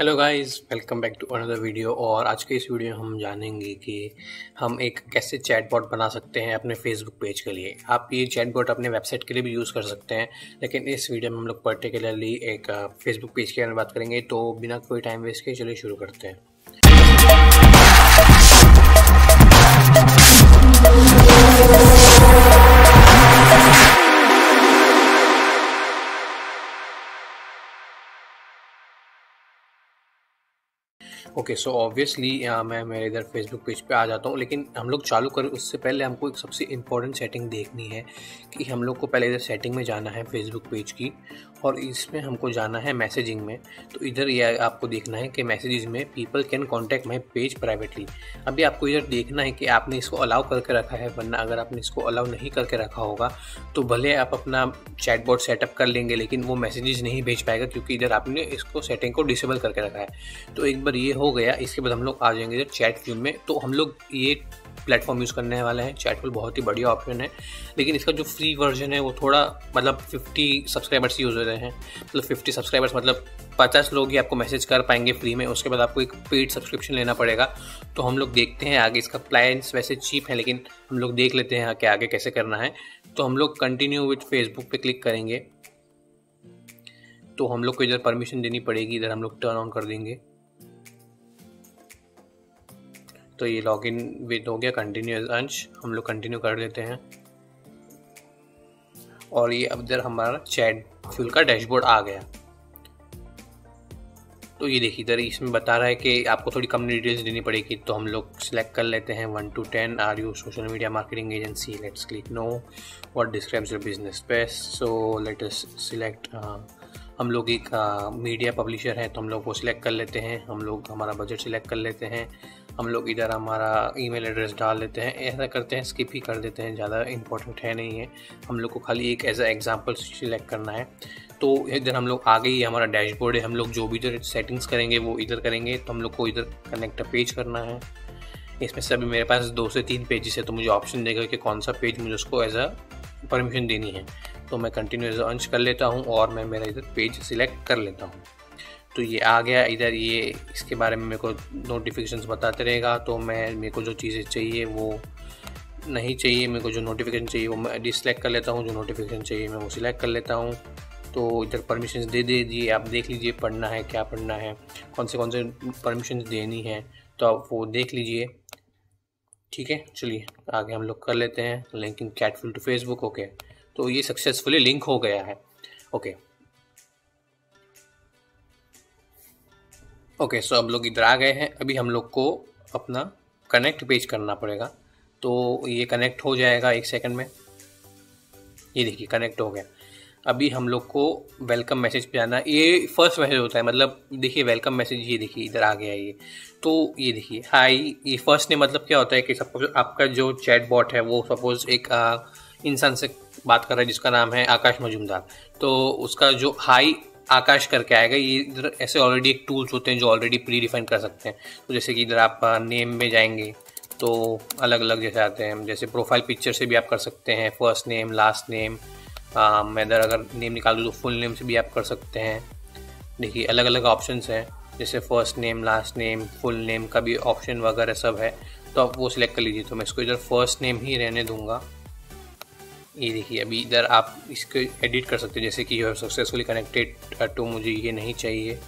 Hello guys welcome back to another video और आज के इस वीडियो में हम जानेंगे कि हम एक कैसे चैटबॉट बना सकते हैं अपने फेसबुक पेज के लिए। आप ये चैटबॉट अपने वेबसाइट के लिए भी यूज़ कर सकते हैं, लेकिन इस वीडियो में हम लोग पर्टिकुलरली एक फेसबुक पेज के बारे में बात करेंगे तो बिना कोई टाइम वेस्ट के चलिए शुरू करते हैं। ओके सो ऑब्वियसली मैं, मेरे इधर फेसबुक पेज पे आ जाता हूँ, लेकिन हम लोग चालू करें, उससे पहले हमको एक सबसे इम्पोर्टेंट सेटिंग देखनी है कि हम लोग को पहले इधर सेटिंग में जाना है फेसबुक पेज की और इसमें हमको जाना है मैसेजिंग में। तो इधर ये आपको देखना है कि मैसेजेस में people can contact my page privately अभी आपको इधर देखना है कि आपने इसको अलाउ करके रखा है, वरना अगर आपने इसको अलाउ नहीं करके रखा होगा तो भले आप अपना चैटबॉट सेटअप कर लेंगे, लेकिन वो मैसेजेस नहीं भेज पाएगा क्योंकि इधर आपने इसको सेटिंग को डिसेबल करके रखा है। तो एक बार ये हो गया, इसके बाद हम लोग आ जाएँगे इधर चैट फ्यूल में। तो हम लोग ये प्लेटफॉर्म यूज़ करने वाले हैं। चैटफुल बहुत ही बढ़िया ऑप्शन है। लेकिन इसका जो फ्री वर्जन है, वो थोड़ा मतलब 50 सब्सक्राइबर्स यूज़ हो रहे हैं। मतलब 50 सब्सक्राइबर्स मतलब 50 लोग ही आपको मैसेज कर पाएँगे फ्री में। उसके बाद आपको एक पेड सब्सक्रिप्शन लेना पड़ेगा। तो हम लोग देखते हैं आगे इसका प्लान्स वैसे चीप है, लेकिन हम लोग देख लेते हैं कि आगे कैसे करना है। तो हम लोग कंटिन्यू विथ फेसबुक पे क्लिक करेंगे। तो हम लोग को इधर परमिशन देनी पड़ेगी। इधर हम लोग टर्न ऑन कर देंगे। तो ये लॉग इन विद हो गया कंटिन्यू अंश। हम लोग कंटिन्यू कर देते हैं। और ये अब इधर हमारा चैट फ्यूल का डैशबोर्ड आ गया। तो ये देखिए, इधर इसमें बता रहा है कि आपको थोड़ी कम डिटेल्स देनी पड़ेगी। तो हम लोग सिलेक्ट कर लेते हैं one to ten are you social media marketing agency let's click no what describes your business best so let us select हम लोग एक मीडिया पब्लिशर है तो हम लोग वो सिलेक्ट कर लेते हैं। हम लोग हमारा बजट सिलेक्ट कर लेते हैं। हम लोग इधर हमारा ईमेल एड्रेस डाल देते हैं। ऐसा करते हैं स्किप ही कर देते हैं, ज़्यादा इंपॉर्टेंट है नहीं है। हम लोग को खाली एक एज अ एग्ज़ाम्पल सिलेक्ट करना है। तो इधर हम लोग आ गई हमारा डैशबोर्ड है। हम लोग जो भी इधर सेटिंग्स करेंगे, वो इधर करेंगे। तो हम लोग को इधर कनेक्ट पेज करना है। इसमें से अभी मेरे पास दो से तीन पेजेस है तो मुझे ऑप्शन देगा कि कौन सा पेज मुझे उसको एज अ परमिशन देनी है। तो मैं कंटिन्यू अंश कर लेता हूँ और मैं मेरा इधर पेज सिलेक्ट कर लेता हूँ। तो ये आ गया, इधर ये इसके बारे में मेरे को नोटिफिकेशंस बताते रहेगा तो मैं, मेरे को जो चीज़ें चाहिए वो नहीं चाहिए, मेरे को जो नोटिफिकेशन चाहिए वो मैं डिसलेक्ट कर लेता हूँ, जो नोटिफिकेशन चाहिए मैं वो सिलेक्ट कर लेता हूँ। तो इधर परमिशन दे दे दीजिए आप देख लीजिए पढ़ना है, क्या पढ़ना है, कौन से कौन से परमिशन देनी है तो आप वो देख लीजिए। ठीक है, चलिए आगे हम लोग कर लेते हैं linking Chatfuel to Facebook okay तो ये सक्सेसफुली लिंक हो गया है। ओके ओके सो अब लोग इधर आ गए हैं। अभी हम लोग को अपना कनेक्ट पेज करना पड़ेगा। तो ये कनेक्ट हो जाएगा एक सेकंड में। ये देखिए कनेक्ट हो गया। अभी हम लोग को वेलकम मैसेज पे आना ये फ़र्स्ट मैसेज होता है मतलब देखिए वेलकम मैसेज ये देखिए, इधर आ गया ये। तो ये देखिए हाई ये फ़र्स्ट ने मतलब क्या होता है कि सपोज़ आपका जो चैट बॉट है, वो सपोज़ एक इंसान से बात कर रहा है जिसका नाम है आकाश मजुमदार। तो उसका जो हाई आकाश करके आएगा, ये इधर ऐसे ऑलरेडी एक टूल्स होते हैं जो ऑलरेडी प्री डिफाइन कर सकते हैं। तो जैसे कि इधर आप नेम में जाएँगे तो अलग अलग जैसे आते हैं। जैसे प्रोफ़ाइल पिक्चर से भी आप कर सकते हैं फ़र्स्ट नेम लास्ट नेम मैं इधर अगर नेम निकाल दूँ तो फुल नेम से भी आप कर सकते हैं। देखिए अलग अलग ऑप्शन हैं। जैसे first name last name full name का भी ऑप्शन वगैरह सब है तो आप वो सिलेक्ट कर लीजिए। तो मैं इसको इधर फ़र्स्ट नेम ही रहने दूँगा। ये देखिए, अभी इधर आप इसको एडिट कर सकते हैं, जैसे कि यू सक्सेसफुली कनेक्टेड टू मुझे ये नहीं चाहिए।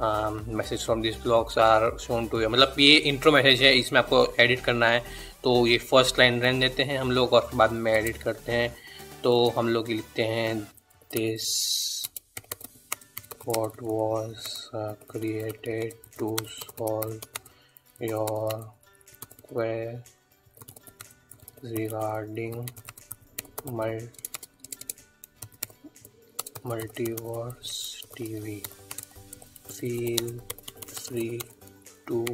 Message from this blogs are shown to मतलब ये इंट्रो मैसेज है, इसमें आपको एडिट करना है। तो ये फ़र्स्ट लाइन रहने देते हैं हम लोग और बाद में एडिट करते हैं। तो हम लोग लिखते हैं this bot was created to solve your regarding multiverse TV. Feel free to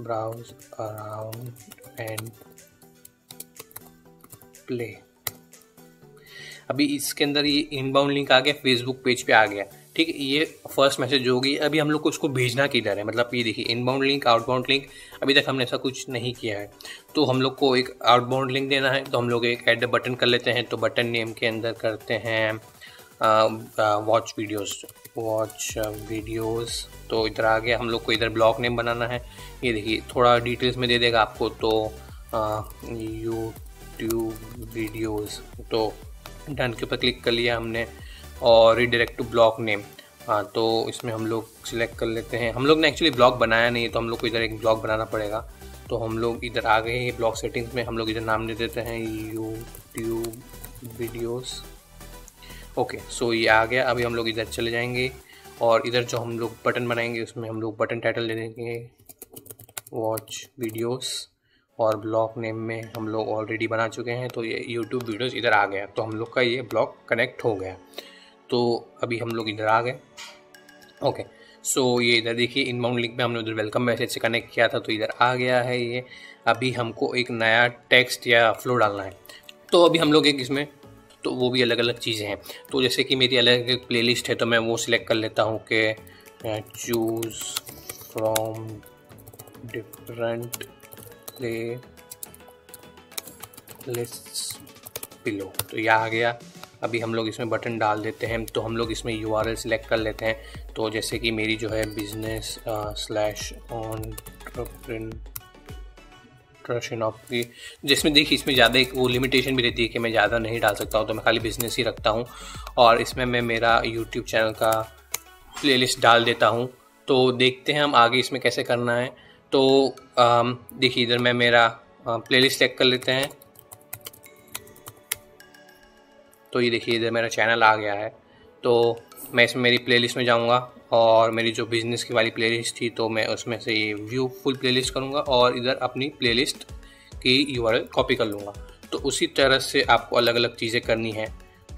browse around and play अभी इसके अंदर ये इनबाउंड लिंक आ गया फेसबुक पेज पे आ गया। ठीक है, ये फ़र्स्ट मैसेज होगी। अभी हम लोग को उसको भेजना किधर है? मतलब ये देखिए इनबाउंड लिंक आउटबाउंड लिंक अभी तक हमने ऐसा कुछ नहीं किया है। तो हम लोग को एक आउटबाउंड लिंक देना है तो हम लोग एक एड बटन कर लेते हैं तो बटन नेम के अंदर करते हैं वॉच वीडियोस वॉच वीडियोस तो इधर आ गया हम लोग को इधर ब्लॉग नेम बनाना है। ये देखिए, थोड़ा डिटेल्स में दे देगा आपको तो यूट्यूब वीडियोस तो डन के ऊपर क्लिक कर लिया हमने। और रिडायरेक्ट टू ब्लॉक नेम हाँ तो इसमें हम लोग सिलेक्ट कर लेते हैं हम लोग ने एक्चुअली ब्लॉग बनाया नहीं है तो हम लोग को इधर एक ब्लॉग बनाना पड़ेगा तो हम लोग इधर आ गए हैं ब्लॉग सेटिंग्स में हम लोग इधर नाम दे देते हैं यूट्यूब वीडियोस ओके सो ये आ गया अभी हम लोग इधर चले जाएँगे और इधर जो हम लोग बटन बनाएँगे उसमें हम लोग बटन टाइटल दे देंगे वॉच वीडियोस और ब्लॉग नेम में हम लोग ऑलरेडी बना चुके हैं तो ये यूट्यूब वीडियोस इधर आ गया तो हम लोग का ये ब्लॉग कनेक्ट हो गया तो अभी हम लोग इधर आ गए। ओके सो ये इधर देखिए इन इनबाउंड लिंक में हमने उधर वेलकम मैसेज से कनेक्ट किया था तो इधर आ गया है ये। अभी हमको एक नया टेक्स्ट या फ्लो डालना है। तो अभी हम लोग एक इसमें तो वो भी अलग अलग चीज़ें हैं। तो जैसे कि मेरी अलग अलग प्ले है तो मैं वो सिलेक्ट कर लेता हूँ कि choose from different playlist below तो यह आ गया। अभी हम लोग इसमें बटन डाल देते हैं तो हम लोग इसमें यू आर एल सिलेक्ट कर लेते हैं। तो जैसे कि मेरी जो है बिज़नेस स्लैश ऑन ऑफ़ की जिसमें देखिए, इसमें ज़्यादा एक वो लिमिटेशन भी रहती है कि मैं ज़्यादा नहीं डाल सकता हूँ तो मैं खाली बिज़नेस ही रखता हूँ। और इसमें मैं मेरा यूट्यूब चैनल का प्लेलिस्ट डाल देता हूँ। तो देखते हैं हम आगे इसमें कैसे करना है। तो देखिए, इधर मैं मेरा प्लेलिस्ट चेक कर लेते हैं। तो ये देखिए इधर मेरा चैनल आ गया है। तो मैं इसमें मेरी प्लेलिस्ट में जाऊँगा और मेरी जो बिज़नेस की वाली प्लेलिस्ट थी तो मैं उसमें से ये व्यू फुल प्लेलिस्ट करूँगा और इधर अपनी प्लेलिस्ट की यू कॉपी कर लूँगा। तो उसी तरह से आपको अलग अलग चीज़ें करनी है।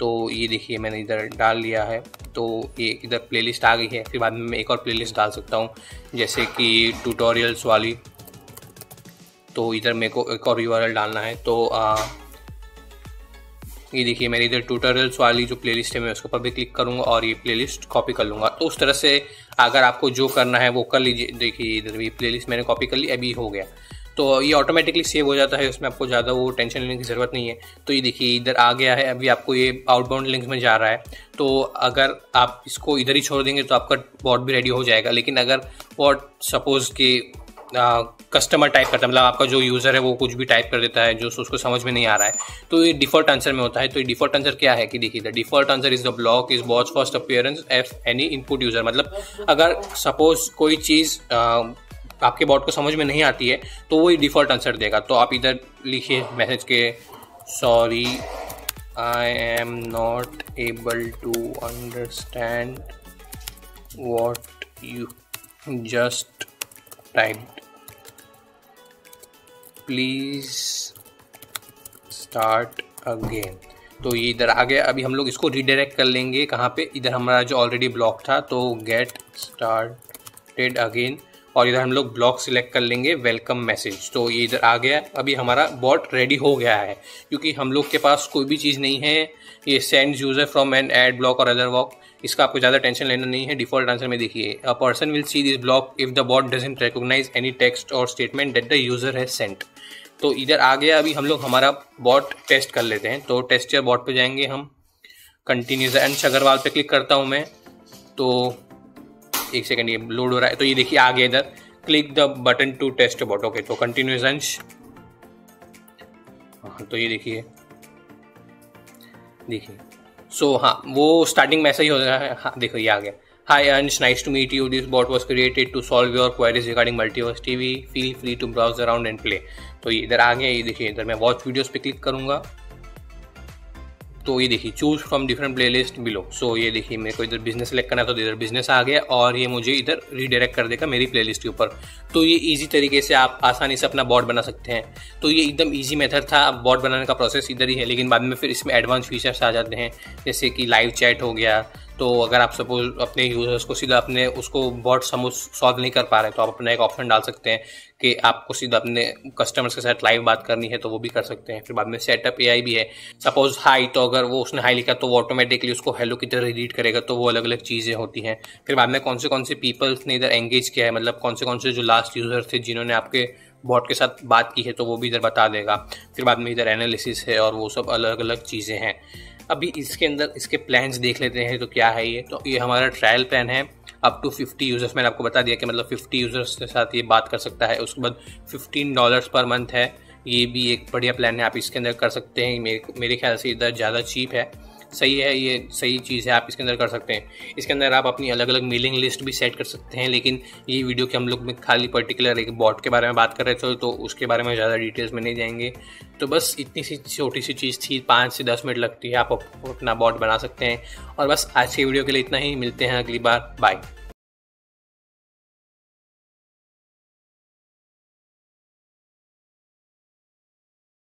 तो ये देखिए मैंने इधर डाल लिया है। तो ये इधर प्लेलिस्ट आ गई है। फिर बाद में मैं एक और प्लेलिस्ट डाल सकता हूँ जैसे कि ट्यूटोरियल्स वाली। तो इधर मेरे को एक और यू डालना है। तो आ, ये देखिए मेरी इधर ट्यूटोरियल्स वाली जो प्लेलिस्ट है, मैं उसके ऊपर भी क्लिक करूँगा और ये प्लेलिस्ट कॉपी कर लूँगा। तो उस तरह से अगर आपको जो करना है, वो कर लीजिए। देखिए, इधर भी प्लेलिस्ट मैंने कॉपी कर ली, अभी हो गया। तो ये ऑटोमेटिकली सेव हो जाता है, उसमें आपको ज़्यादा वो टेंशन लेने की ज़रूरत नहीं है। तो ये देखिए, इधर आ गया है, अभी आपको ये आउटबाउंड लिंक्स में जा रहा है। तो अगर आप इसको इधर ही छोड़ देंगे तो आपका बॉट भी रेडी हो जाएगा। लेकिन अगर बॉट सपोज़ कि कस्टमर टाइप करता है। मतलब आपका जो यूज़र है, वो कुछ भी टाइप कर देता है, जो उसको समझ में नहीं आ रहा है। तो ये डिफ़ॉल्ट आंसर में होता है। तो ये डिफ़ॉल्ट आंसर क्या है कि देखिए the default answer is the block is bot's first appearance if any input user मतलब अगर सपोज़ कोई चीज़ आपके बॉट को समझ में नहीं आती है तो वो डिफ़ॉल्ट आंसर देगा। तो आप इधर लिखिए मैसेज के sorry I am not able to understand what you just type please start again तो ये इधर आ गया। अभी हम लोग इसको रिडायरेक्ट कर लेंगे। कहाँ पे? इधर हमारा जो ऑलरेडी ब्लॉक था तो गेट स्टार्टेड अगेन और इधर हम लोग ब्लॉक सिलेक्ट कर लेंगे वेलकम मैसेज। तो ये इधर आ गया। अभी हमारा बॉट रेडी हो गया है, क्योंकि हम लोग के पास कोई भी चीज़ नहीं है। ये send user from an add block और अदर वॉक इसका आपको ज़्यादा टेंशन लेना नहीं है। डिफ़ॉल्ट आंसर में देखिए a person will see this block if the bot doesn't recognise any text और statement that the user has sent तो इधर आ गया। अभी हम लोग हमारा बॉट टेस्ट कर लेते हैं। तो टेस्ट बॉट पे जाएँगे हम। कंटिन्यूज एंड अग्रवाल पे क्लिक करता हूँ मैं। तो एक सेकंड ये लोड हो रहा है। तो ये देखिए आ गया इधर। Click the button to test bot okay तो कंटिन्यूस अंश। हाँ तो ये देखिए। देखिए। सो so, हाँ वो स्टार्टिंग में ऐसा ही हो रहा है। हाँ देखो ये आ गया। Hi Ansh nice to meet you this bot was created to solve your queries regarding multiverse TV feel free to browse around and play तो ये इधर आ गया। ये देखिए इधर मैं वॉच वीडियोस पे क्लिक करूँगा। तो ये देखिए choose from different playlist below so ये देखिए, मेरे को इधर बिज़नेस सेलेक्ट करना तो इधर बिज़नेस आ गया और ये मुझे इधर रीडायरेक्ट कर देगा मेरी प्ले लिस्ट के ऊपर. तो ये ईजी तरीके से आप आसानी से अपना बॉर्ड बना सकते हैं. तो ये एकदम ईजी मेथड था बॉर्ड बनाने का प्रोसेस इधर ही है, लेकिन बाद में फिर इसमें एडवांस फीचर्स आ जाते हैं, जैसे कि लाइव चैट हो गया तो अगर आप सपोज़ अपने यूज़र्स को सीधा अपने उसको बॉट समझ सॉल्व नहीं कर पा रहे तो आप अपना एक ऑप्शन डाल सकते हैं कि आपको सीधा अपने कस्टमर्स के साथ लाइव बात करनी है तो वो भी कर सकते हैं। फिर बाद में सेटअप ए भी है। सपोज़ हाई तो अगर वो उसने हाई लिखा तो वो ऑटोमेटिकली उसको हेलो की तरह रीड करेगा तो वो अलग अलग चीज़ें होती हैं। फिर बाद में कौन से कौन से पीपल्स ने इधर एंगेज किया है मतलब कौन से कौन से जो लास्ट यूज़र थे, जिन्होंने आपके बॉट के साथ बात की है तो वो भी इधर बता देगा। फिर बाद में इधर एनालिसिस है और वो सब अलग अलग चीज़ें हैं। अभी इसके अंदर इसके प्लान्स देख लेते हैं तो क्या है ये। तो ये हमारा ट्रायल प्लान है। अप टू फिफ्टी यूज़र्स मैंने आपको बता दिया कि मतलब फिफ्टी यूज़र्स के साथ ये बात कर सकता है। उसके बाद फिफ्टीन डॉलर्स पर मंथ है। ये भी एक बढ़िया प्लान है। आप इसके अंदर कर सकते हैं। मेरे मेरे ख्याल से इधर ज़्यादा चीप है। सही है, ये सही चीज़ है, आप इसके अंदर कर सकते हैं। इसके अंदर आप अपनी अलग अलग मेलिंग लिस्ट भी सेट कर सकते हैं, लेकिन ये वीडियो के हम लोग में खाली पर्टिकुलर एक बॉट के बारे में बात कर रहे थे तो उसके बारे में ज़्यादा डिटेल्स में नहीं जाएँगे। तो बस इतनी सी छोटी सी चीज़ थी, पाँच से दस मिनट लगती है, आप अपना बॉट बना सकते हैं। और बस आज के वीडियो के लिए इतना ही, मिलते हैं अगली बार बाय